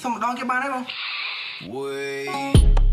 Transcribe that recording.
xong một đo kia bán đấy Wait.